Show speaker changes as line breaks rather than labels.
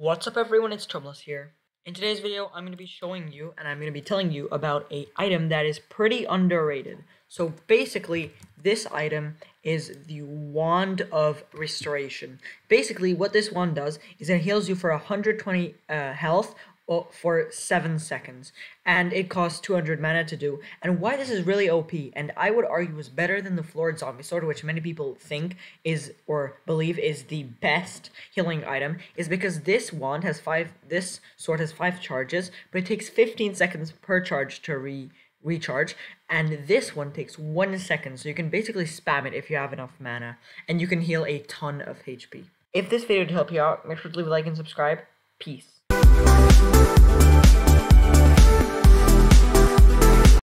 What's up everyone, it's Termless here. In today's video, I'm going to be showing you and I'm going to be telling you about a item that is pretty underrated. So basically, this item is the Wand of Restoration. Basically, what this wand does is it heals you for 120 uh, health for 7 seconds and it costs 200 mana to do and why this is really OP and I would argue is better than the Florid Zombie Sword which many people think is or believe is the best healing item is because this wand has 5 this sword has 5 charges but it takes 15 seconds per charge to re recharge and this one takes 1 second so you can basically spam it if you have enough mana and you can heal a ton of HP. If this video did help you out make sure to leave a like and subscribe. Peace. Thank you.